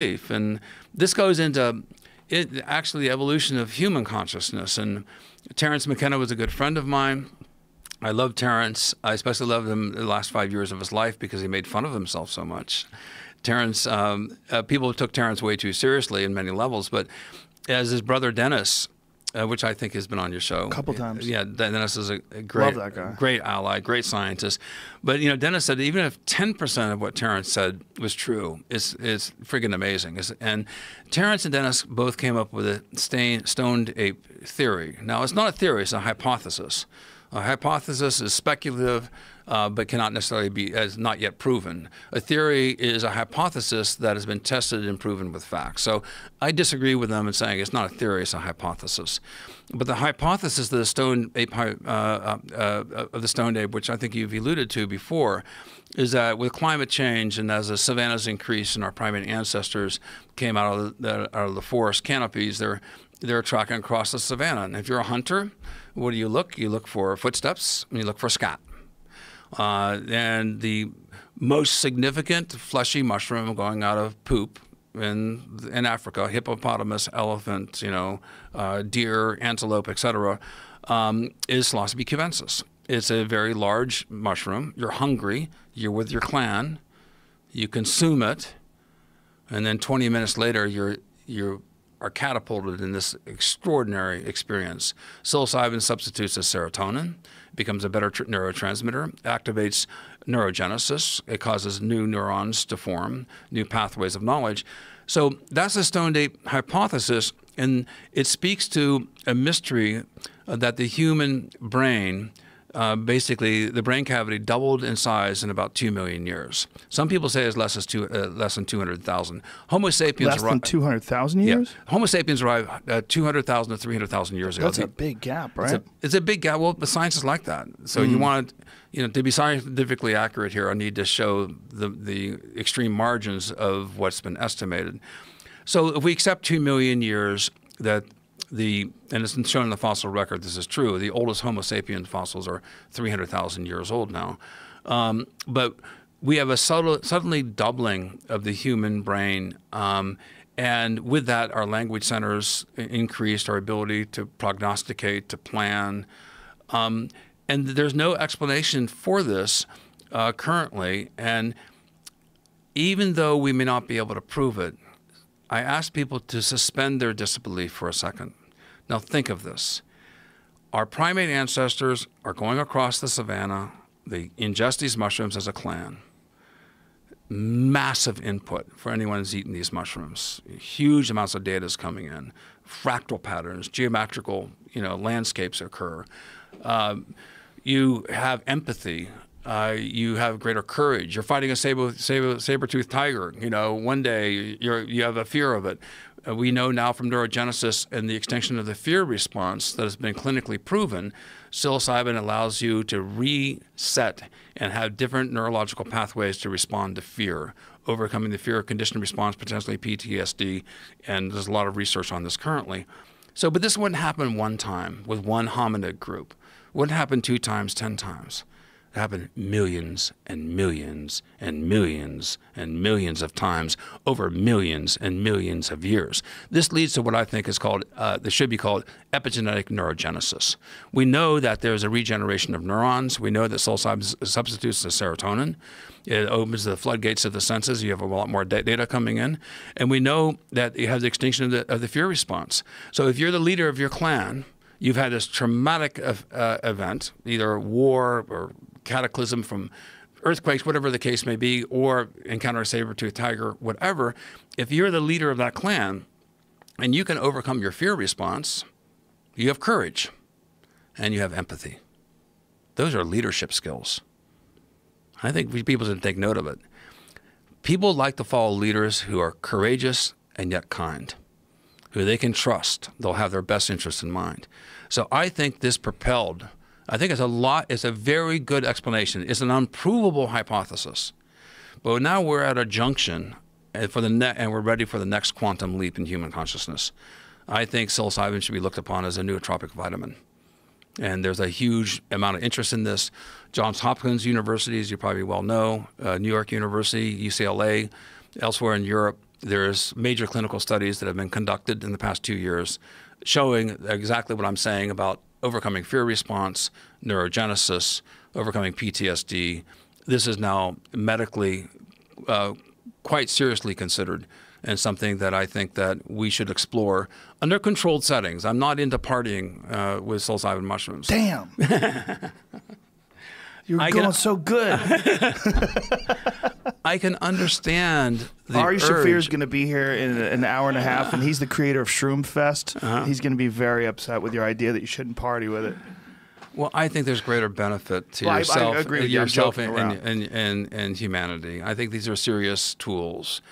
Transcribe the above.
And this goes into it, actually the evolution of human consciousness. And Terence McKenna was a good friend of mine. I love Terence. I especially loved him the last five years of his life because he made fun of himself so much. Terence, um, uh, people took Terence way too seriously in many levels, but as his brother Dennis, uh, which I think has been on your show a couple times. Yeah, Dennis is a, great, great ally, great scientist. But you know, Dennis said even if 10% of what Terence said was true, it's it's freaking amazing. It's, and Terence and Dennis both came up with a stain, stoned ape theory. Now, it's not a theory; it's a hypothesis. A hypothesis is speculative, uh, but cannot necessarily be as not yet proven. A theory is a hypothesis that has been tested and proven with facts. So I disagree with them in saying it's not a theory; it's a hypothesis. But the hypothesis of the stone ape uh, uh, uh, of the stone ape, which I think you've alluded to before, is that with climate change and as the savannas increase and our primate ancestors came out of the, out of the forest canopies, they're they're tracking across the savannah. And if you're a hunter, what do you look? You look for footsteps and you look for scat. Uh, and the most significant fleshy mushroom going out of poop in in Africa, hippopotamus, elephant, you know, uh, deer, antelope, etc., um, is Psilocybe cubensis. It's a very large mushroom. You're hungry. You're with your clan. You consume it, and then 20 minutes later, you're you're are catapulted in this extraordinary experience. Psilocybin substitutes as serotonin, becomes a better neurotransmitter, activates neurogenesis. It causes new neurons to form, new pathways of knowledge. So that's the stone ape hypothesis, and it speaks to a mystery that the human brain uh, basically the brain cavity doubled in size in about two million years. Some people say it's less, as two, uh, less than 200,000. Homo sapiens less than 200,000 years. Yeah. Homo sapiens arrived uh, 200,000 to 300,000 years ago. That's a big gap, right? It's a, it's a big gap. Well, the science is like that. So mm. you want you know to be scientifically accurate here. I need to show the the extreme margins of what's been estimated. So if we accept two million years that the and it's shown in the fossil record this is true. The oldest Homo sapiens fossils are 300,000 years old now, um, but we have a subtle, suddenly doubling of the human brain. Um, and with that, our language centers increased, our ability to prognosticate, to plan. Um, and there's no explanation for this uh, currently. And even though we may not be able to prove it, I ask people to suspend their disbelief for a second. Now, think of this. Our primate ancestors are going across the savannah. They ingest these mushrooms as a clan. Massive input for anyone who's eaten these mushrooms. Huge amounts of data is coming in. Fractal patterns, geometrical, you know, landscapes occur. Uh, you have empathy uh, you have greater courage. You're fighting a saber, saber, saber-toothed tiger. You know, one day you're, you have a fear of it. Uh, we know now from neurogenesis and the extinction of the fear response that has been clinically proven, psilocybin allows you to reset and have different neurological pathways to respond to fear, overcoming the fear of conditioned response, potentially PTSD, and there's a lot of research on this currently. So, but this wouldn't happen one time with one hominid group. Wouldn't happen two times, ten times happened millions and millions and millions and millions of times over millions and millions of years. This leads to what I think is called, uh, this should be called epigenetic neurogenesis. We know that there's a regeneration of neurons. We know that psilocybin substitutes the serotonin. It opens the floodgates of the senses. You have a lot more data coming in. And we know that you have the extinction of the, of the fear response. So if you're the leader of your clan, you've had this traumatic uh, event, either war or cataclysm from earthquakes, whatever the case may be, or encounter a saber-toothed tiger, whatever, if you're the leader of that clan and you can overcome your fear response, you have courage and you have empathy. Those are leadership skills. I think people should take note of it. People like to follow leaders who are courageous and yet kind, who they can trust. They'll have their best interests in mind. So I think this propelled I think it's a lot. It's a very good explanation. It's an unprovable hypothesis, but now we're at a junction, and uh, for the ne- and we're ready for the next quantum leap in human consciousness. I think psilocybin should be looked upon as a nootropic vitamin, and there's a huge amount of interest in this. Johns Hopkins University, as you probably well know, uh, New York University, UCLA, elsewhere in Europe, there's major clinical studies that have been conducted in the past two years showing exactly what I'm saying about overcoming fear response, neurogenesis, overcoming PTSD. This is now medically uh, quite seriously considered and something that I think that we should explore under controlled settings. I'm not into partying uh, with psilocybin mushrooms. Damn. You're I going can- so good. I can understand the Ari Shaffir is going to be here in an hour and a half, and he's the creator of Shroom Fest. Uh-huh. He's going to be very upset with your idea that you shouldn't party with it. Well, I think there's greater benefit to Well, I- I yourself, agree with. I'm yourself and, and, and, and humanity. I think these are serious tools.